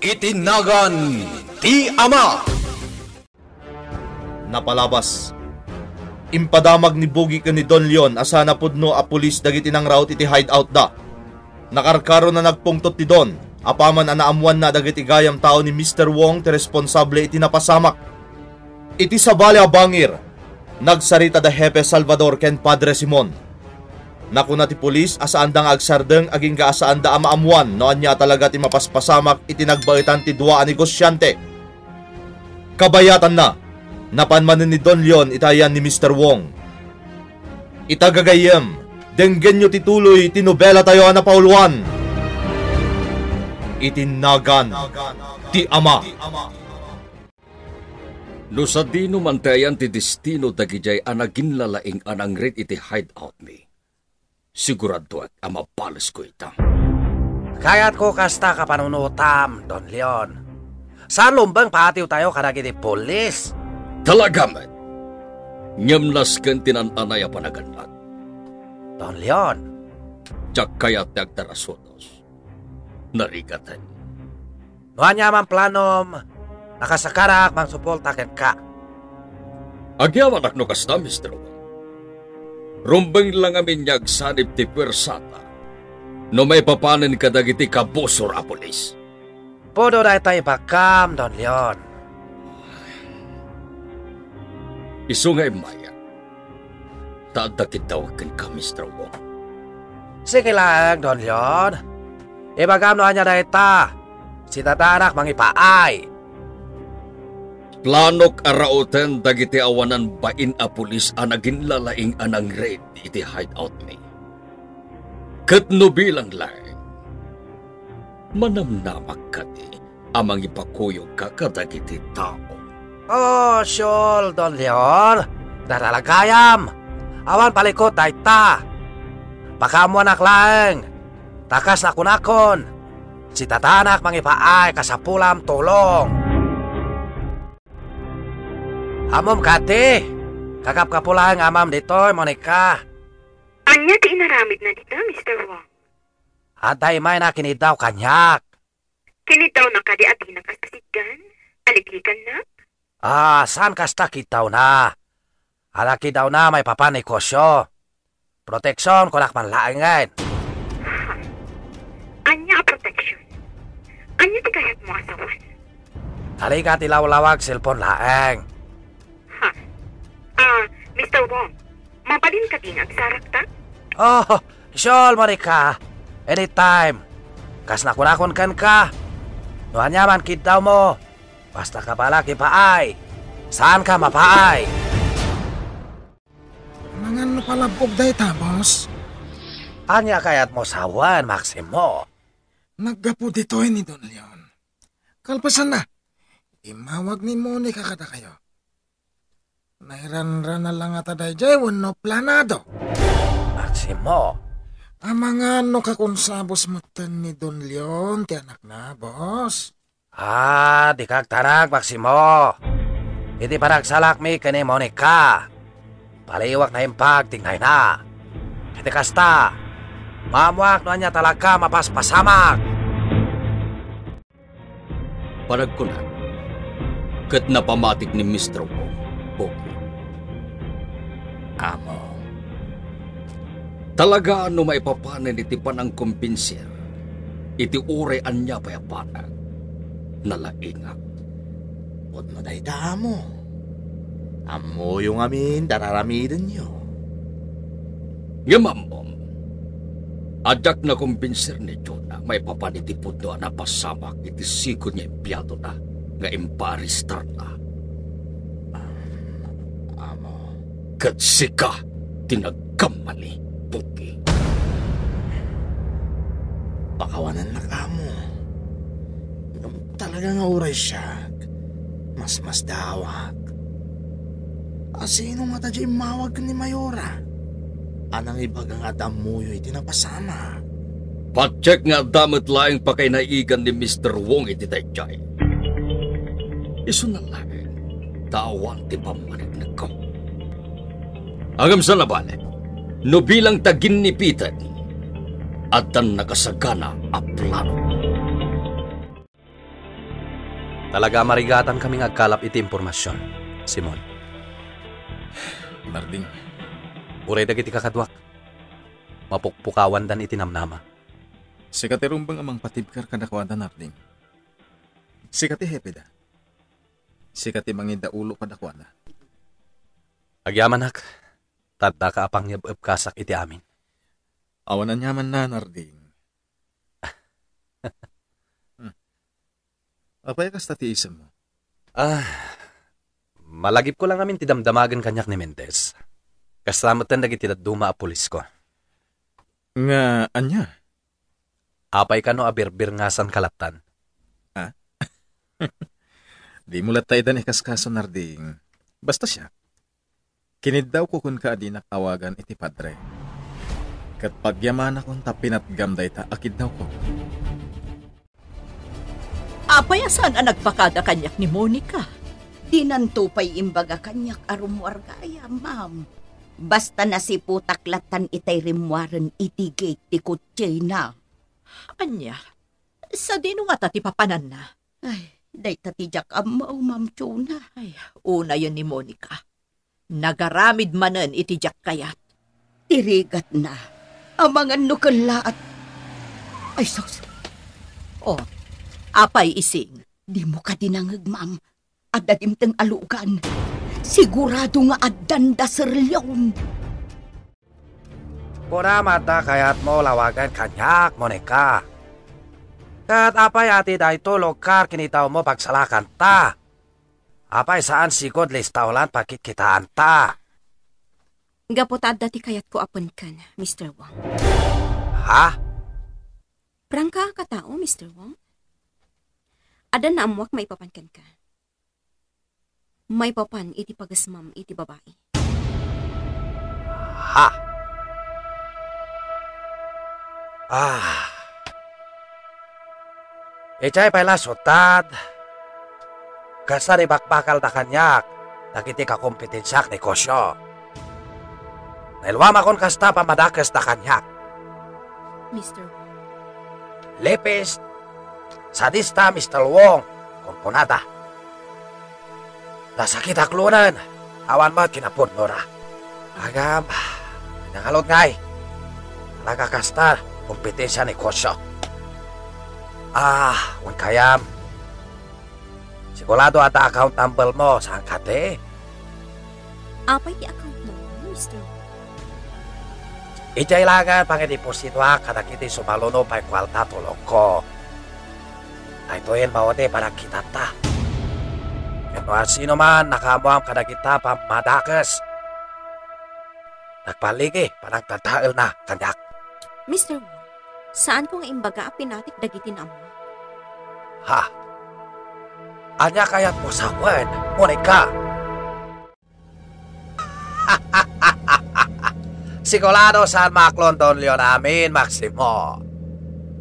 Itinagan ti Ama. Napalabas. Impadamag ni Bugi ka ni Don Leon asana pudno a pulis dagiti nang route iti hideout da. Nakarkaro na nagpungtot ti Don, apaman na naamuan na dagiti gayam tao ni Mr. Wong ti responsable iti napasamak. Iti sabali a bangir, nagsarita da Hepe Salvador ken Padre Simon Nakuna ti pulis asaan da nga agsardeng aging gaasaan da amaamuan no anya talaga ti mapaspasamak itinagbaitan ti dua a negosyante. Kabayatan na, napanmanin ni Don Leon itayan ni Mr. Wong. Itagagayem, denggen nyo tituloy tinobela tayo na pauluan. Itinagan, ti ama. No sa dino mantayan ti destino dagijay anagin lalaing anang rit iti hideout mi Sigurado at amapalas ko ita. Kaya't ko kasta ka panunutam, Don Leon. Saan lumbang patiw tayo karagiti polis? Talaga man. Nyamnas kan tinananaya panaganat. Don Leon. Tsak kaya't nagtarasotos. Narigatan. Nuhan niya man planom, nakasakarak mang supultakin ka. Agyawan ak no kasta, Mr. Wong. Rumbang lang amin niyag sanib ti pwersata. No may papanan ka dagiti kabusor a polis. Podo na tayo bakam, Don Leon. Isu nga imaya. Taada kitawagan ka, Mr. Wong. Sige lang, Don Leon. Ibagam no anya na ita. Si tatanak mangipaay. Planok arauten dagiti awanan bain a pulis anagin lalaing anang raid iti hideout ni. Kat no bilang laing. Manamnamak kati amang ipakuyog ka kadagiti tao. Oh, syol, Don Leon. Daralagayam. Awan palikot ay ta. Baka mo anak lang. Takas na kunakon. Si tatanak mangipaay kasapulam tulong. Amom kati. Kakap kapulang amam dito, Monica. Anya ti inaramid na dito, Mr. Wong. Aday may na kinidaw kanyak. Kinitaw na kadi at nakasasigan. Aliglikan na. Ah, saan kasta kitaw na? Alaki daw na may papanikosyo. Proteksyon ko man laangan. Anya protection. Anya ti kayat mo asawan. Halika tilaw-lawag cellphone laang. Ah, Mr. Wong, mabalin ka din agsarak ta? Oh, sure, Monica. Anytime. Kas na kunakon kan ka. Nuhan yaman kid daw mo. Basta ka pala kipaay. Saan ka mapaay? Mga ano palabog dahi ta, boss? Anya kayat mo sawan, Maximo. Naggapo dito ni Don Leon. Kalpasan na. Imawag ni Monica kada kayo. Nairanran na lang ata dahi jay, wano planado. Maximo. Ang mga ano kakunsabos mo ni Don Leon, ti anak na, boss. Ah, di kag tarag, Maximo. Iti parag salak mi kani Monica. Paliwak na impag, tingnay na. Iti kasta. Mamuak no anya talaga mapaspasamak. Parag ko na. Kat napamatik ni Mr. Wong. Pogi. Talaga ano maipapanan iti panang kumpinsir. Iti ure anya payapanag. Nalaingak. Huwag mo dahi mo. Amo yung amin, dararamidan nyo. Yamamom. Adyak na kumpinsir ni Jonah may papanitipod do na pasamak iti siko niya impyado na nga imparistar na. Amo. Kat sika tinagkamali pugi. Pakawanan na ka mo. Talaga nga uray siya. Mas mas dawag. Asino nga tadya mawag ni Mayora? Anang ibagang adamuyo iti napasama. Pacheck nga damot laing pa kay naigan ni Mr. Wong iti dayjay. Iso na lang, tawan ti pamanig na ko. Agam sa labale, no bilang tagin ni Peter, at tan nakasagana a plano. Talaga marigatan kami agkalap iti impormasyon, Simon. Narding, Uray dagiti kakadwak. Mapukpukawan dan iti namnama. si katirumbang amang patibkar kadakwada Narding. Si kati hepeda. Si kati mangida ulo kadakwada. Agyaman hak, tadda ka apang yabab kasak iti amin. Awanan yaman na Narding. hmm. Apay kas tati mo? Ah, malagip ko lang amin ti damdamagan kanyak ni Mendez. Kasamatan dagiti duma a pulis ko. Nga, anya? Apay kano abirbir ngasan kalaptan. Di mo latay dan ikaskaso Narding. Basta siya. Kinid daw ko kun kaadinak awagan iti padre. Kat pagyaman akong tapinat gamday ta akid daw ko. Apay asan ang nagpakada kanyak ni Monica? Dinantupay imbaga kanyak arumwargaya, ma'am. Basta nasiputaklatan itay rimwaran iti gate ti kutsay na. Anya, sa dino nga tati papanan na. Ay, day tatijak amaw, ma'am Chuna. Ay, una yun ni Monica. Nagaramid manen iti jak kayat. Tirigat na. Amangan nukalaat. Ay, sos, O, apay ising. di mo ka dinangag, ma'am. Adadim teng alugan. Sigurado nga addan da serlyon. Kuna mata kayat mo lawagan kanyak, Monica. Kat apay ati da tulog kar kinitaw mo pagsalakan ta. Apay saan sikod listaulan pakitkitaan ta. Gapotad dati kayat ko apon kan, Mr. Wong. Ha? Prangka ka tao, Mr. Wong? Ada na amwak may papankan ka. May papan iti pagasmam iti babae. Ha? Ah. Ichay pala sutad. Kasa ni bakbakal na kanyak. Nakiti ka kompetensyak negosyo. Nailwama kon kasta pamadakas na kanyak. Mr. Wong. Lepes. Sadista Mr. Wong. Komponada. Nasakit aklunan. Awan mo kinapun nora. Agam. Nangalot ngay. Talaga kasta. Kompetensya negosyo. Ah, wan kayam. Sigurado ata account number mo sa angkate. Apay ti account Mr. Wong. Ijailangan pangideposito ha kada kiti sumalono pa kwalta tulong ko. Naitoyin maote para kita ta. Kano sino man nakamuam kada kita pamadakes. Nagpaligi parang tatail na kanyak. Mr. Wong, saan ko nga imbaga pinatik dagitin amo? Ha? Anya kayat mo sa wen, Monica? Sigurado saan maklon Don Leon amin, Maximo.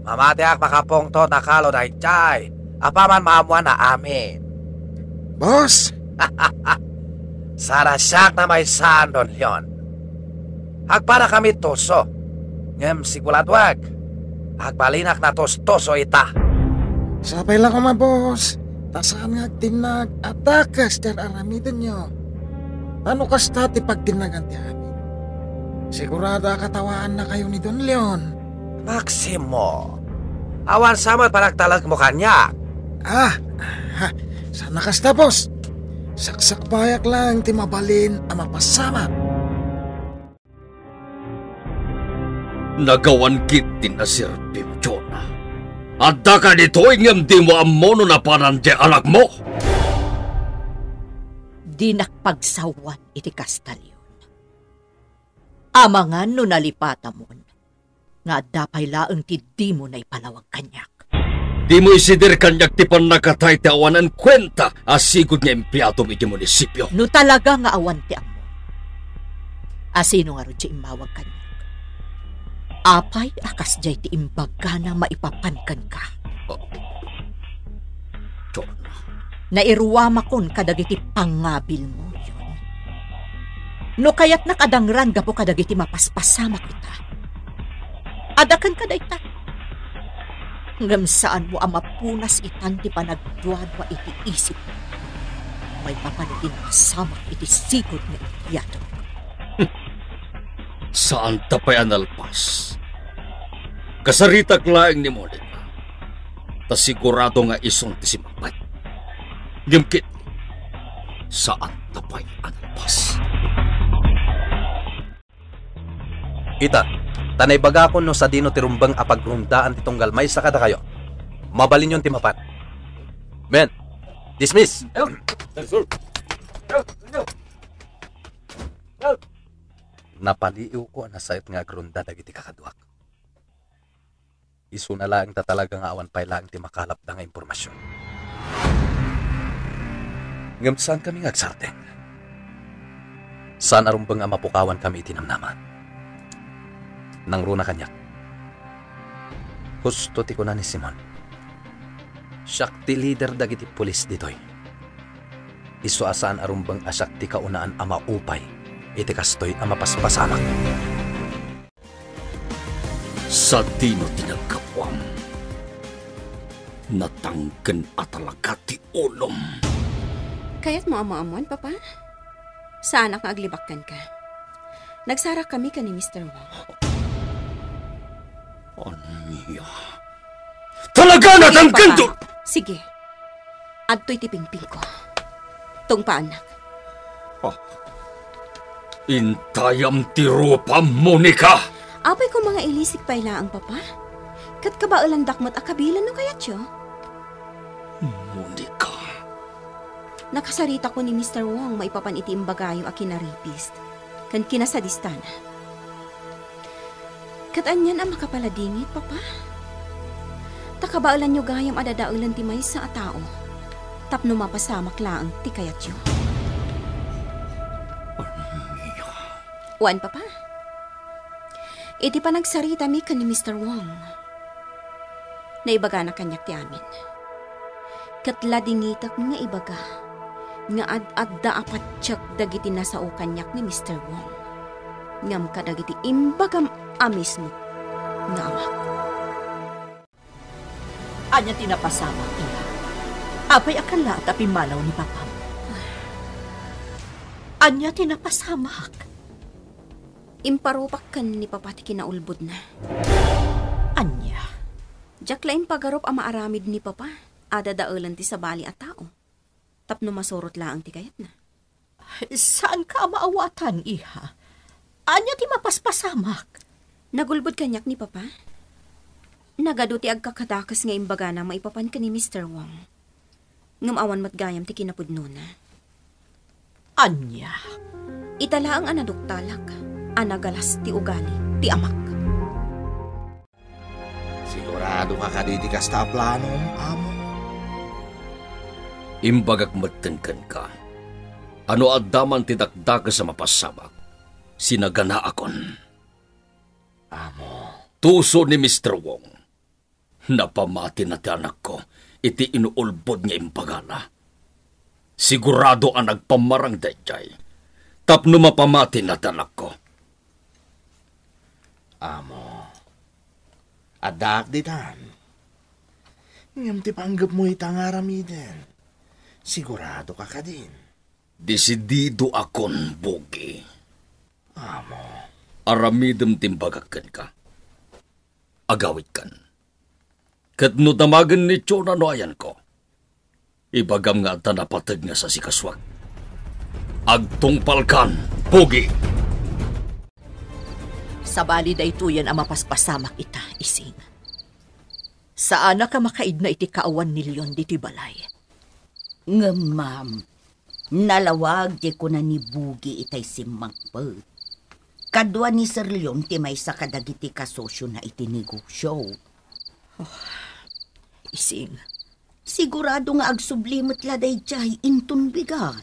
Mamatiak makapungto na kalo na itchay. Apaman maamuan na amin. Boss! Sarasak na may saan, Don Leon. Agpara kami toso. Ngem siguladwag. Agbalinak na tos-toso ita. Sabay lang ko ma, boss. Tasaan nga tinag atakas dar aramidan nyo. Ano kas tati pag tinagan ti amin? Sigurada katawaan na kayo ni Don Leon. Maximo. Awan sama panagtalag mo kanya. Ah, ha, sana kasta, boss. Saksak bayak lang ti mabalin ang mapasama. Nagawan kit din na Sir Pimchona. Adda ka dito ingam di mo amono na paran di anak mo. Di nakpagsawan iti kastalyon. Amangan no nalipata mo. Nga dapay laeng ti di mo na ipalawag kanyak. Di mo isidir kanyak ti pan nakatay ti awanan kwenta asigod nga empleyado iti munisipyo. No talaga nga awan ti amo. Asino nga siya imawag kanyak. Apay akas jay ti imbaga na maipapankan ka. Chona. Nairuwama kon kadagiti pangabil mo yun. No kayat nakadangran gapo kadagiti mapaspasama kita. Adakan ka dayta. Ngam saan mo ang mapunas itan ti panagduadwa iti isip mo. May papanitin kasama iti sikot nga iyato. Saan tapay analpas? Kasaritak laing ni Monica. Ta sigurado nga isong ti simapay. Gimkit. Saan tapay analpas? Ita, tanay baga ko no sa dino tirumbang apagrundaan titong galmay sa kada kayo. Mabalin yung timapat. Men, dismiss! Napaliw ko na sayot nga grunda dagiti kakaduak. Isu na lang ta talaga nga awan pay lang ti makalap da nga impormasyon. Ngam saan kami nga? Saan arumbang nga mapukawan kami itinamnaman? Nang runa kanyak. Husto ti ko na ni Simon. Siyak ti leader dagiti pulis ditoy. Isu asaan arumbang asak ti kaunaan ama upay iti kastoy ama paspasamak. Sa dino tinagkapwam. Natanggan atalaga ti ulom. Kaya't mo amo-amuan, Papa? Saan ka aglibakkan ka? Nagsara kami ka ni Mr. Wong. Anya. Talaga natanggan to! Sige. Adto'y tipingping ko. Tung paanak. Intayam ti rupa, Monica! Apay ko mga ilisik pa ang papa. Kat kabaalan dakmat akabilan no kaya tiyo? Monica. Nakasarita ko ni Mr. Wong maipapan iti imbagayo a kinaripist. Kan kinasadistana. Kat anyan ang makapaladingit, papa. Takabaalan nyo gayam adadaulan ti may sa tao. Tapno mapasamak laang ti kayat Wan, papa. Iti pa nagsarita mi ka ni Mr. Wong. Naibaga na kanyak ti amin. Katladingitak nga ibaga. Nga ad-adda apat tsak dagiti nasa o kanyak ni Mr. Wong. Ngam ka dagiti imbagam amis mo. Nga amak. Anya tinapasama iya. Apay akala at apimanaw ni Papa. Anya tinapasamak. Imparupak kan ni papati kinaulbod na. Anya. Jack lain pagarop ang maaramid ni papa. Ada daelan ti sabali at tao. Tapno masurot laang ti kayat na. Saan ka maawatan, iha? Anya ti mapaspasamak. Nagulbod kanyak ni papa. Nagado ti agkakadakas nga imbaga na maipapan ka ni Mr. Wong. Ngamawan matgayam ti kinapudno na. Anya. Itala ang anaduktalak. Anagalas ti ugali, ti amak. Sigurado ka kaditikas ta plano, amo. Imbagak matengkan ka. Ano adaman ti dakdaga sa mapasamak. Sinagana akon. Amo. Tuso ni Mr. Wong. Napamati na ti anak ko. Iti inuulbod nga impagana. Sigurado ang nagpamarang dayjay. Tapno mapamati na ti anak ko. Amo. Adak di tan. Ngam ti panggap mo itangaramiden. Sigurado ka ka din. Desidido akon, Bogi. Amo. Aramidem timbagakan ka. Agawit kan. Kat no damagan ni Chona no ayan ko. Ibagam nga ta napatag nga sa sikaswag. Agtungpal kan, Bogi. Sa bali da ito yan ang mapaspasamak ita, ising. Saan ka makaid na iti kaawan nilyon diti balay? Nga ma'am, nalawag di ko na ni Bugi itay si Makpert. Kadwa ni Sir Leon ti may sa kadagiti kasosyo na itinegosyo. Ising, Sigurado nga agsublimot laday jay intun biga.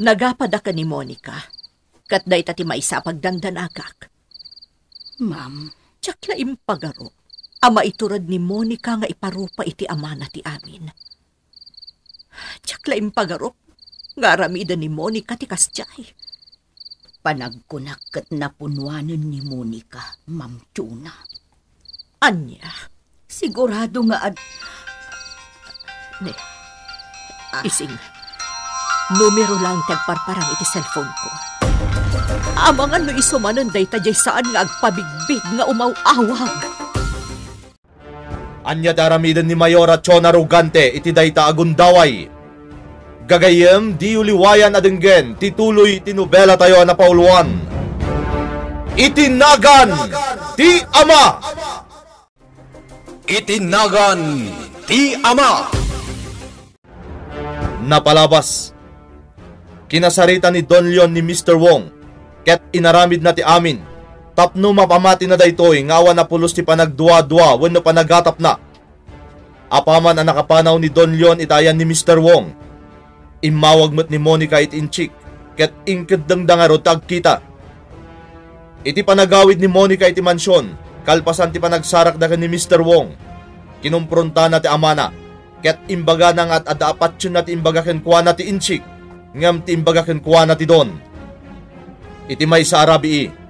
nagapada ka ni Monica. Kat da ita ti maisa pagdandanagak. Ma'am, Tsak la impagaro. Ama iturad ni Monica nga iparupa iti amana ti amin. Tsak la impagaro. Nga aramida ni Monica ti kasjay. panagkunakat na punwanan ni Monica, Ma'am Tuna. Anya, Sigurado nga ad... Ne. Ising. Numero lang tagparparang iti cellphone ko. Amangan no isumanon day tajay saan nga agpabigbig nga umaw-awag. Anya daramidan ni Mayora Chona Rugante iti dayta agundaway. Gagayem di uliwayan adenggen tituloy tinubela tayo na pauluan. Itinagan ti Ama! Itinagan ti Ama. Napalabas. Kinasarita ni Don Leon ni Mr. Wong ket inaramid na ti amin. Tapno mapamati na daytoy ngawa na pulos ti panagduwa-duwa wenno panagatap na. Apaman ang nakapanaw ni Don Leon itayan ni Mr. Wong. Imawag mo't ni Monica it inchik ket ingked dangdangaro tagkita. Iti panagawid ni Monica iti mansyon, kalpasan ti panagsarak da ni Mr. Wong. Kinumpronta na ti amana, ket imbaga nang at adaapat yun na ti imbaga ken kuha na ti inchik, ngam ti imbaga ken kuha na ti don. Iti may sa arabi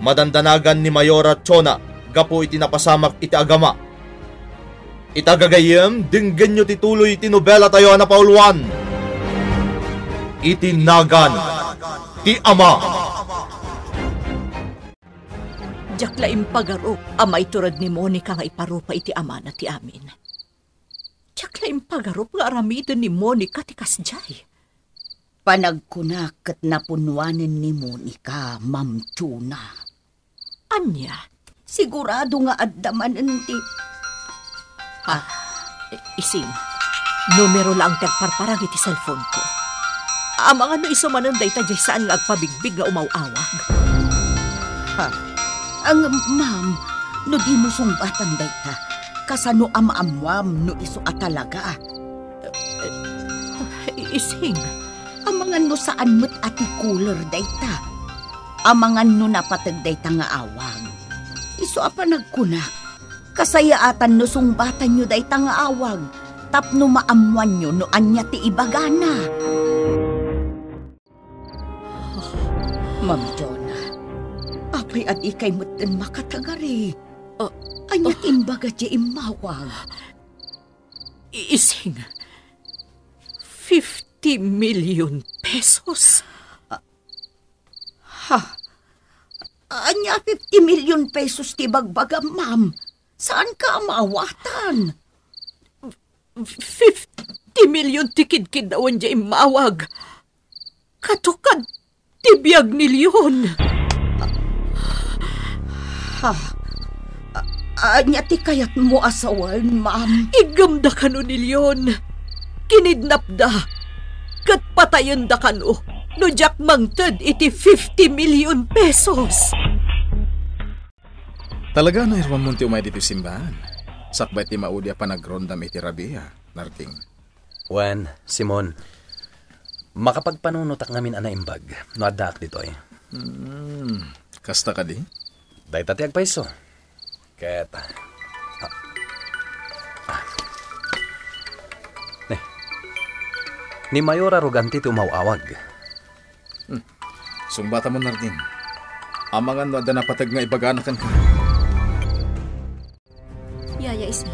madandanagan ni Mayora Chona, gapo iti napasamak iti agama. Itagagayem, dinggan nyo tituloy iti nobela tayo na pauluan. Itinagan, ti ama. Jaklaim pagarop, amay turad ni Monica nga iparupa iti ama na ti amin. Jaklaim pagarop nga aramidan ni Monica ti kasjay. Panagkunak kat napunwanan ni Monica, Ma'am Chuna. Anya, Sigurado nga addaman ti... ha, eh, ising, numero lang tagparparang iti cellphone ko. Amang ano isumanon day tajay saan nga agpabigbig nga umaw-awag. Ang ma'am, no di mo sungbatan dayta. Kasano amaamwam no iso atalaga. I- Ising, Amangan no saan mo't ati cooler dayta. Amangan no napatag dayta nga awag. Iso apa nagkunak. Kasayaatan no sungbatan nyo dayta nga awag. Tapno maamwan nyo no anya ti ibagana. Ma'am Jonah, apay at ikay mo't din makatagari. Oh, anya timbaga di imawag. ising, 50 million pesos. Ha? Anya 50 million pesos ti bagbaga, ma'am. Saan ka maawatan? 50 million tikid kidawan di imawag. Katukad, tibiyag nilyon. Ha? A- Anya ti kayat mo asawan, ma'am. Igamda ka no nilyon. Kinidnap da. Kat patayon da ka no. No jak mangtad iti 50 million pesos. Talaga na irwan mo ti umay dito simbahan. Sakbay ti maudi pa nagrondam iti rabia, narking. Wen, Simon, makapagpanunutak ngamin ana imbag. No adak ditoy. Hmm, kasta ka di? Day tatiag paiso. Ket... Ni Mayora Roganti tumawawag. Sumbata mo narking. Amangan no ada napatag nga ibaganakan ka. Yaya Ising,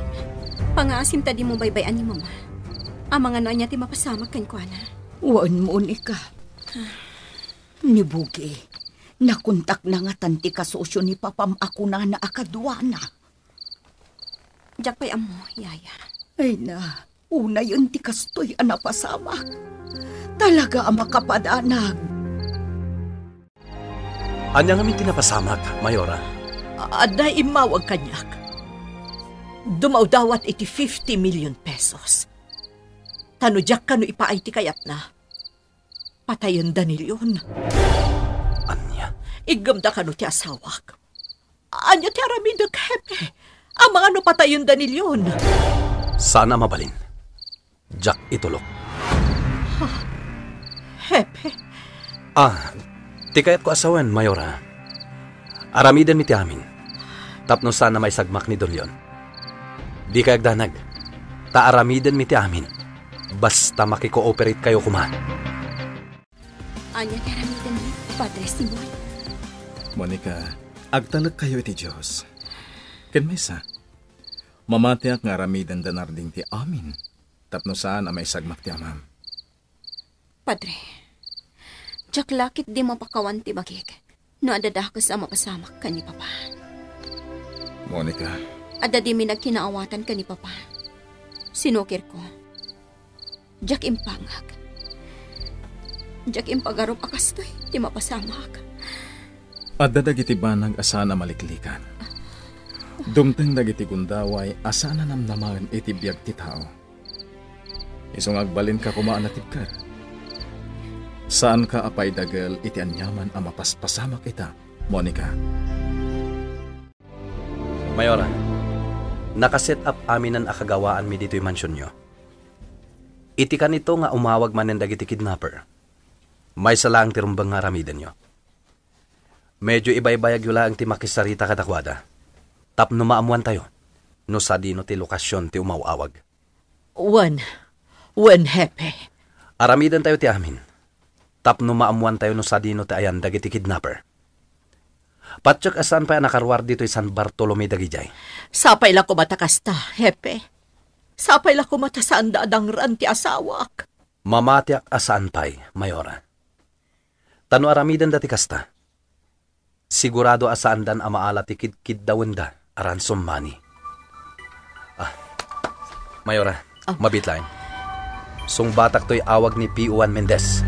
pangaasim tadi mo baybayan ni mama. Amang ano niya ti mapasamak kan ko na. Wan mo ni ka. Ni Bugi, nakuntak na nga tanti kasosyo ni papam ako na na akadwana. Jak pa'y amo, Yaya. Ay na, una yun ti kastoy anapasamak. Talaga ang makapadanag. Anya ngamin tinapasamak, Mayora. Aday imawag kanyak. Dumawdawat iti 50 million pesos. Tanudyak ka no ipaay ti kayat na. Patayon da nilyon. Anya? Igamda ka no ti asawak. Anya ti aramidag hepe. Ang mga no patayon da nilyon. Sana mabalin. Jack itulok. Hepe. Ah, tikayat ko asawan, Mayora. Aramidan mi ti amin. Tapno sana may sagmak ni Don Leon. Di kayag danag. Taaramidan mi ti amin. Basta makikooperate kayo kuman. Anya karamitan ni Padre Simon. Monica, agtalag kayo iti Diyos. Ken Mesa, Mamatiak nga ramidan danarding ti amin. Tapno saan ang may sagmak ti amam. Padre, jak lakit di mapakawan ti bagik. No adadakas ang mapasamak ka ni Papa. Monica, Adda di mi nagkinaawatan ka ni Papa. Sinukir ko. Jak impangag. Jak impagarop akastoy, di mapasamak. adda dagiti banag asana maliklikan. Dumteng dagiti gundaway asana namnamagan iti biyag ti tao. Isong agbalin ka kumaan na tibkar. Saan ka apay dagal iti anyaman ang mapaspasamak kita, Monica? Mayora, nakaset up amin ang akagawaan mi dito'y mansyon nyo. Iti ka nito nga umawag man ng dagiti kidnapper. May salang tirumbang nga ramidan nyo. Medyo ibay-bayag yula ang ti makisarita kadakwada. Tapno maamuan tayo. No sa dino ti lokasyon ti umawawag. Wan, wan hepe. Aramidan tayo ti amin. Tapno maamuan tayo no sa dino ti ayan dagiti kidnapper. Patsyak asan pa nakarwar dito San Bartolome dagijay. Sapay la kumatakas ta, hepe. Sapay la kumata sa andadang ran ti asawak. Mamatiak asaan pay, Mayora. Tano aramidan dati kasta. Sigurado asaan dan amaala ti kidkid dawenda aran summani. Ah, Mayora, mabitlain. Sung batak to'y awag ni P.U.1 Mendez.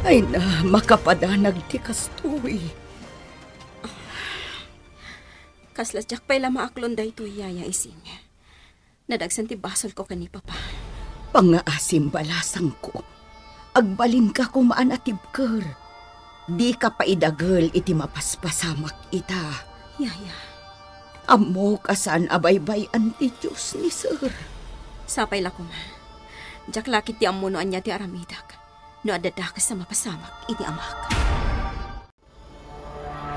Ay na, makapadanag ti kastoy. Kaslas jak pa'y lama aklon da ito yaya ising. Nadagsan ti basol ko kani Papa. Pangaasim balasang ko. Agbalin ka kumaan atibker. Di ka pa idagel iti mapaspasamak ita. Yaya, Amo kasan abaybay anti Diyos ni Sir. Sapay la kuma. Jak lakit ti amunoan niya ti aramidak. No adadakas sa mapasamak, iti amak.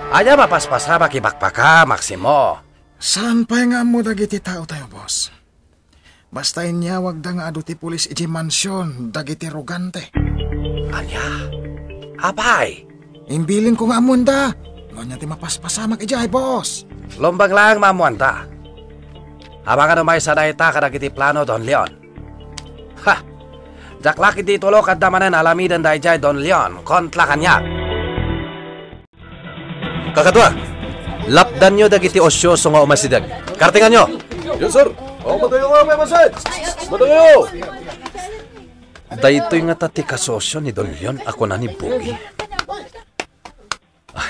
Aya mapaspasama kibakpaka, Maximo. Saan pa nga mo dagiti tao tayo, boss? Basta inyawag da nga adu ti pulis iti mansyon, dagiti rugante. Anya? Apay? Imbilin ko nga amunda. Ngonya ti mapaspasamak ijay, boss. Lombang lang mamuanta. Habang ano may sanay ta kadagiti plano, Don Leon. Ha! Jaklaki di tulo kadamanan alamidan dahi jay Don Leon, kontla kanya. Kakatwa, lapdan nyo dagiti osyoso nga umasidag. Kartingan nyo! Yes, sir. O, matayo nga, may masad. Matayo! Daytoy nga tati kasosyo ni Don Leon, ako na ni Boogie. Ah,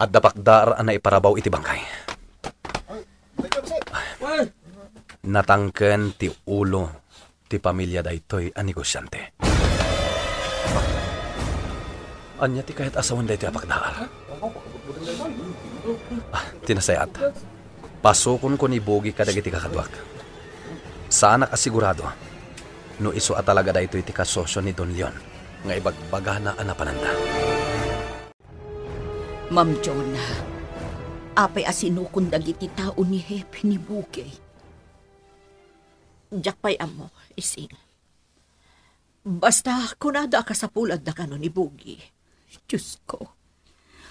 At dapakdar na iparabaw iti bangkay. Ah, Natangken ti ulo ti pamilya daytoy a negosyante. Anya ti kahit asawan daytoy apakdar. Ah, tinasayat. Pasukon ko ni Boogie kadagiti kakadwak. Sana kasigurado no iso at talaga da ito iti kasosyo ni Don Leon nga ibagbaga na anapananda. Ma'am Jonah, apay asinukon dagiti tao ni Happy ni Bugay. Jak pa'y amo, ising. Basta kunada ka sa pulad na kano ni Bugi. Diyos ko,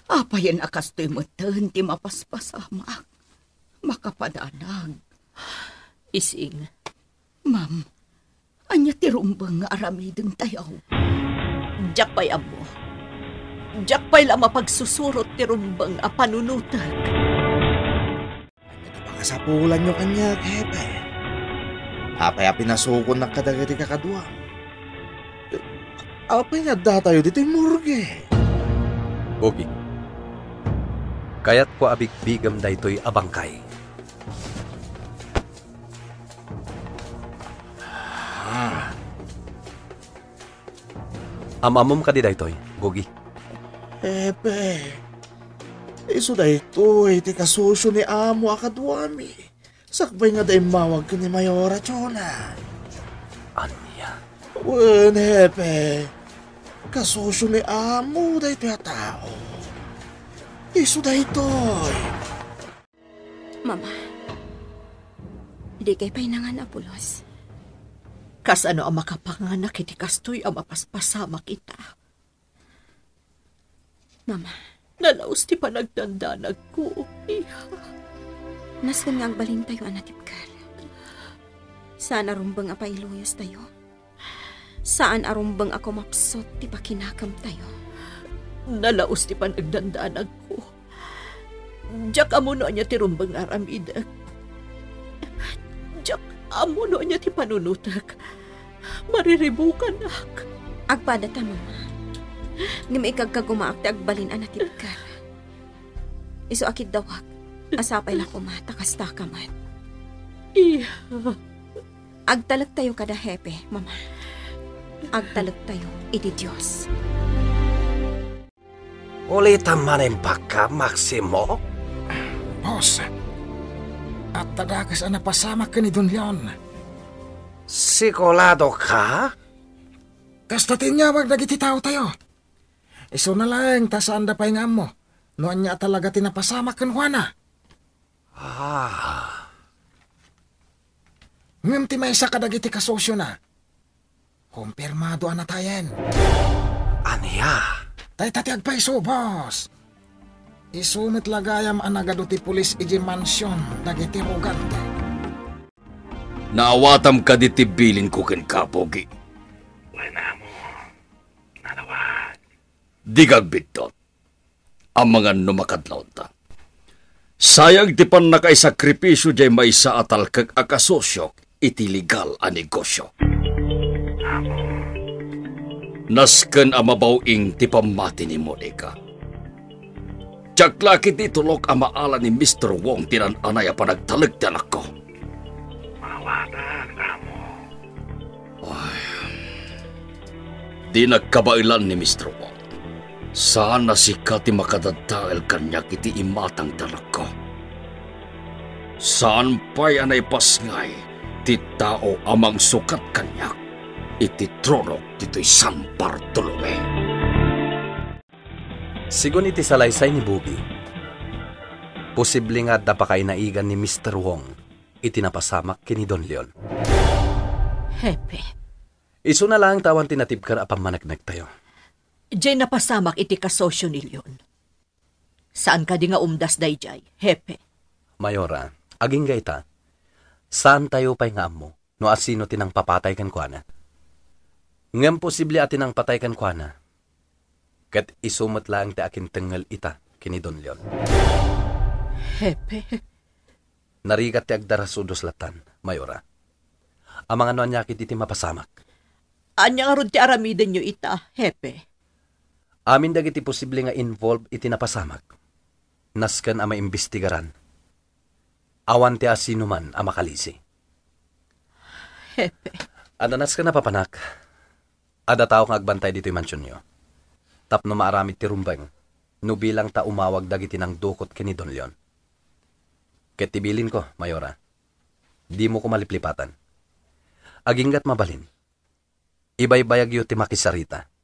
apayan akastoy mo ti mapaspasamak. Makapadanag. Ising, Ma'am, anya ti rumbang nga aramideng tayaw. jak pa'y amo. Jak pa'y la mapagsusurot ti rumbang a panunutag. Pakasapulan nyo kanya, kepe. Apay pinasukon na kadagiti kakadwa. Apay nga da tayo dito yung murge. Bogi. Kayat ko abigbigam daytoy abangkay. Amamom ka di daytoy, Gogi. Epe, iso da ito, iti kasusyo ni amo akadwami. Sakbay nga da mawag ka ni Mayora Chona. Anya. Wen, hepe, kasusyo ni amo da ito tao. Iso da ito. Mama, di kay pa'y nangan apulos. Kas ano ang makapanganak iti kastoy ang mapaspasama kita. Mama, Nalaos ti panagdandanag ko, iha. Naskan nga agbalin tayo, anatipkal. Saan arumbang apailuyas tayo? Saan arumbang ako mapsot ti pakinakam tayo? Nalaos ti panagdandaan ako. Diyak amuno niya ti rumbang aramidak. Diyak amuno niya ti panunutak. Mariribukan ak. Agpada ta, mama. Ngam ikagkagumaak ti agbalin anatipkal. Iso akid dawag. Asapay na kumata kasta kaman. Iya. Agtalag tayo kada hepe, mama. Agtalag tayo, iti Diyos. Ulitan man ang baka, Maximo? Boss, at tadakas ang napasama ka ni Don Leon. Sigurado ka? Kastatin niya wag nagiti tao tayo. Iso na lang, tasaan da pa yung mo. Noon niya talaga tinapasama kan Juana. Ah, Ngam ti may isa kadagiti kasosyo na. Kumpirmado ana tayen. aniya? Tay tati agpaiso, boss. Isunit lagayam anagado ti pulis iji mansyon dagiti rugante. Naawatam ka di tibilin ko ken kapogi. Wala mo. Nalawad. Digagbitot. Ang mga numakadlaw ta. Sayang ti pan nakaisakripisyo jay may sa atal kag akasosyo iti legal a negosyo. Nasken a mabawing ti pamati ni Monica. Tsaklaki ti tulok a maala ni Mr. Wong tinan anay a panagtalag ti anak ko. Mawatan ka mo. Di nagkabailan ni Mr. Wong. Sana si Kati makadadael kanya kiti imatang tanak ko. Saan pa'y anay pasngay, ti tao amang sukat kanyak, iti trono dito'y San Bartolome. Sigun iti salaysay ni Bugi. Posible nga da pa kay naigan ni Mr. Wong itinapasamak kini Don Leon. Hepe. Iso na lang tawan tinatib ka apang managnag tayo. Diyay napasamak iti kasosyo ni Leon. Saan ka di nga umdas dayjay, hepe? Mayora, aging gayta, saan tayo pa'y nga mo no asino tinang papatay kan kuana? Ngam posible atin ang patay kan kuana. Kat isumot lang ti akin tengal ita kini Don Leon. Hepe. Narigat ti agdarasudos latan, Mayora. Ang mga noan yakit iti mapasamak. Anya nga ti aramiden nyo ita, hepe. Amin dagiti posible nga involved iti napasamak. Naskan ang maimbestigaran. Awan ti asino man ang makalisi. Hepe. Adanas ka na papanak. Ada tao nga agbantay dito yung mansyon nyo. Tapno maaramid ti rumbang. No bilang ta umawag dagiti ng dukot kini Don Leon. Ket tibilin ko, Mayora. Di mo ko maliplipatan. Aginggat mabalin. Ibay-bayag yu ti makisarita.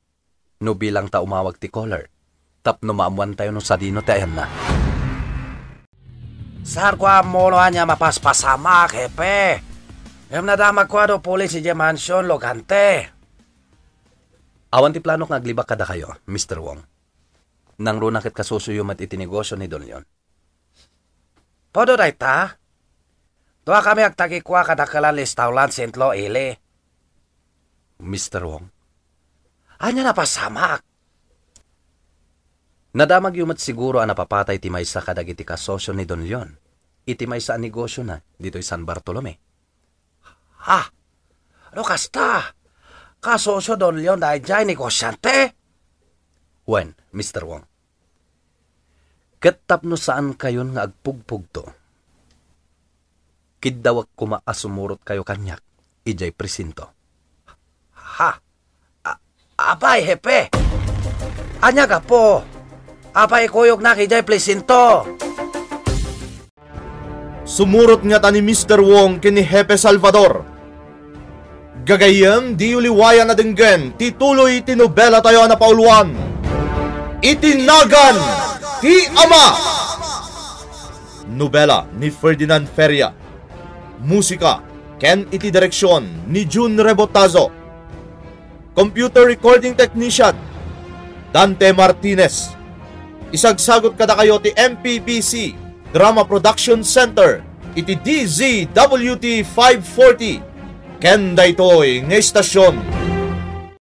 No bilang ta umawag ti caller. Tapno maamuan tayo no sadino ti ayan na. Sar ko mono niya mapaspasamak, hepe. Yung nadamag ko do pulis si Mansion Logante. Awan ti plano nga aglibak kada kayo, Mr. Wong. Nang runakit kasusuyumat iti negosyo ni Don Leon. Podo day ta? Doa kami agtagi kwa kada kalan listaulan sentlo ile. Mr. Wong. Anya na pasamak. Nadamag yumat siguro ang napapatay ti maysa kadagiti kasosyo ni Don Leon. Iti maysa ang negosyo na dito'y San Bartolome. Ha? Ano kasta? Kasosyo Don Leon dahil dyan negosyante? When, Mr. Wong? Katap no saan kayon nga agpugpug to? Kidawak kumaasumurot kayo kanyak, ijay presinto. Ha? Apay, hepe! Anya ka po! Apay kuyog na kijay presinto! Sumurot nga ta ni Mr. Wong kini Hepe Salvador. Gagayam di uliwayan na dinggen, tituloy tinobela tayo na pauluan. Itinagan ti Ama! Nobela ni Ferdinand Feria. Musika, Ken iti direksyon ni June Rebotazo. Computer recording technician, Dante Martinez. Isagsagot kada kayo ti MPBC Drama Production Center, iti DZWT 540. Ken daytoy nga istasyon